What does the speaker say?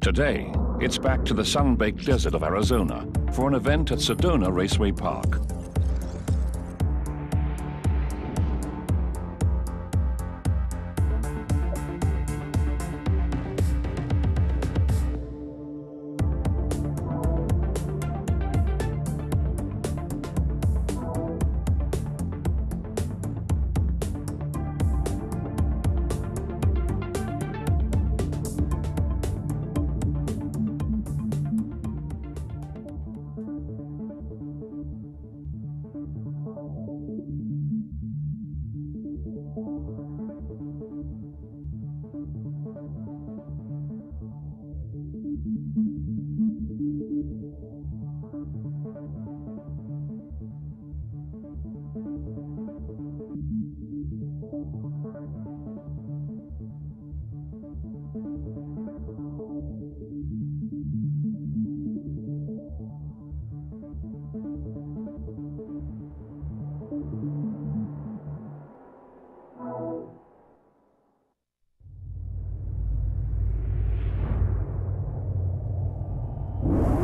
Today, it's back to the sun-baked desert of Arizona for an event at Sedona Raceway Park. you